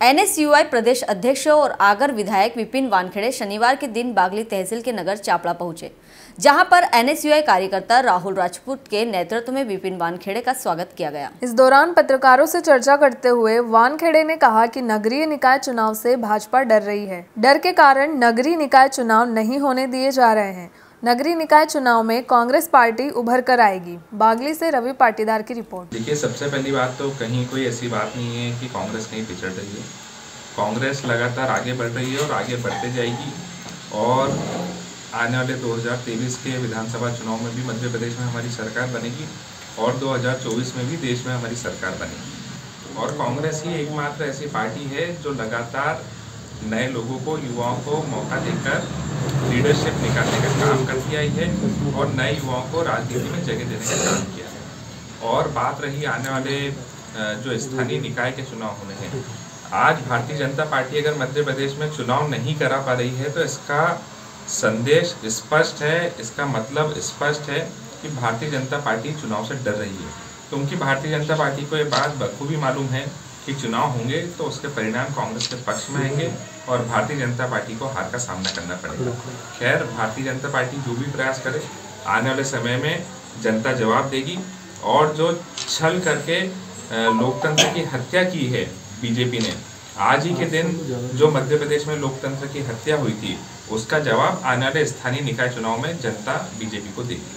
NSUI प्रदेश अध्यक्ष और आगर विधायक विपिन वानखेड़े शनिवार के दिन बागली तहसील के नगर चापड़ा पहुँचे, जहाँ पर एनएसयूआई कार्यकर्ता राहुल राजपूत के नेतृत्व में विपिन वानखेड़े का स्वागत किया गया। इस दौरान पत्रकारों से चर्चा करते हुए वानखेड़े ने कहा कि नगरीय निकाय चुनाव से भाजपा डर रही है। डर के कारण नगरीय निकाय चुनाव नहीं होने दिए जा रहे हैं नगरीय निकाय चुनाव में कांग्रेस पार्टी उभर कर आएगी। बागली से रवि पाटीदार की रिपोर्ट। देखिए, सबसे पहली बात तो कहीं कोई ऐसी बात नहीं है कि कांग्रेस कहीं पिछड़ रही है। कांग्रेस लगातार आगे बढ़ रही है और आगे बढ़ते जाएगी। और आने वाले 2023 के विधानसभा चुनाव में भी मध्य प्रदेश में हमारी सरकार बनेगी और 2024 में भी देश में हमारी सरकार बनेगी। और कांग्रेस ही एकमात्र ऐसी पार्टी है जो लगातार नए लोगों को, युवाओं को मौका देकर लीडरशिप निकालने का काम करती आई है और नए युवाओं को राजनीति में जगह देने का काम किया है। और बात रही आने वाले जो स्थानीय निकाय के चुनाव होने हैं। आज भारतीय जनता पार्टी अगर मध्य प्रदेश में चुनाव नहीं करा पा रही है तो इसका संदेश स्पष्ट है, इसका मतलब स्पष्ट है कि भारतीय जनता पार्टी चुनाव से डर रही है। क्योंकि भारतीय जनता पार्टी को ये बात बखूबी मालूम है कि चुनाव होंगे तो उसके परिणाम कांग्रेस के पक्ष में आएँगे और भारतीय जनता पार्टी को हार का सामना करना पड़ेगा। खैर भारतीय जनता पार्टी जो भी प्रयास करे आने वाले समय में जनता जवाब देगी और जो छल करके लोकतंत्र की हत्या की है बीजेपी ने आज ही के दिन जो मध्य प्रदेश में लोकतंत्र की हत्या हुई थी उसका जवाब आने वाले स्थानीय निकाय चुनाव में जनता बीजेपी को देगी।